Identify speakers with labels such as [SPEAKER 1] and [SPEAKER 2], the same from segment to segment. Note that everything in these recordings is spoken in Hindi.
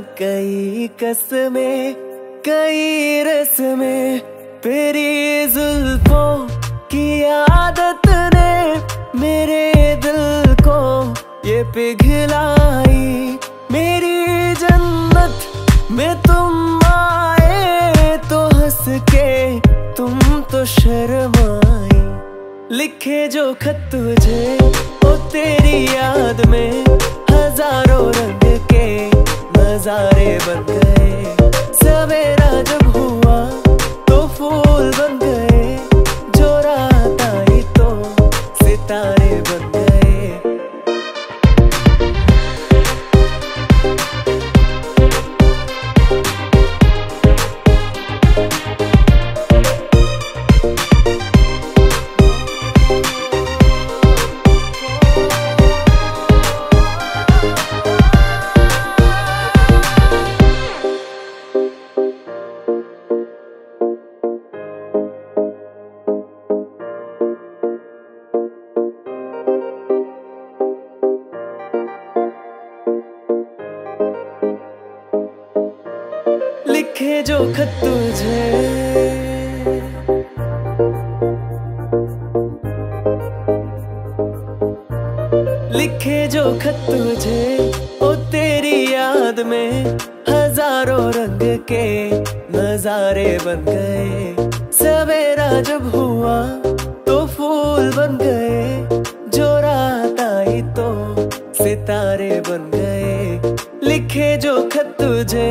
[SPEAKER 1] कई कसमें, कई रस्में, तेरी जुल्फों की आदत ने मेरे दिल को ये पिघलाई। मेरी जन्नत में तुम आए तो हंस के तुम तो शर्माई। लिखे जो खत तुझे, ओ तेरी याद में हज़ारों रंग के। नजारे बन गए। सवेरा जब हुआ लिखे जो खत तुझे। लिखे जो खत तुझे, ओ तेरी याद में हज़ारों रंग के नजारे बन गए। सवेरा जब हुआ तो फूल बन गए। जो रात आई तो सितारे बन गए। लिखे जो खत तुझे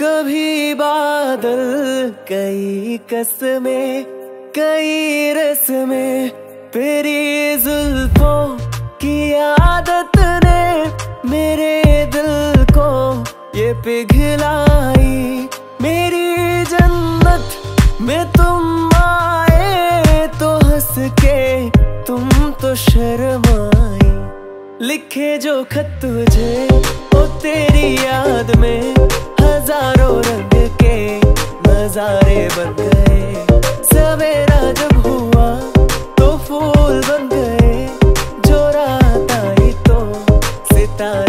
[SPEAKER 1] कभी बादल, कई कसमें, कई रस्में, तेरी जुल्फों की आदत ने मेरे दिल को ये पिघलाई। मेरी जन्नत में तुम आए तो हंस के तुम तो शर्माई। लिखे जो खत तुझे, ओ तेरी याद में हज़ारों रंग के नजारे बन गए। सवेरा जब हुआ तो फूल बन गए। जो रात आई तो सितारे